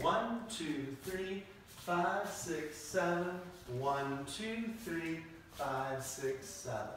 One, two, three, five, six, seven. One, two, three, five, six, seven.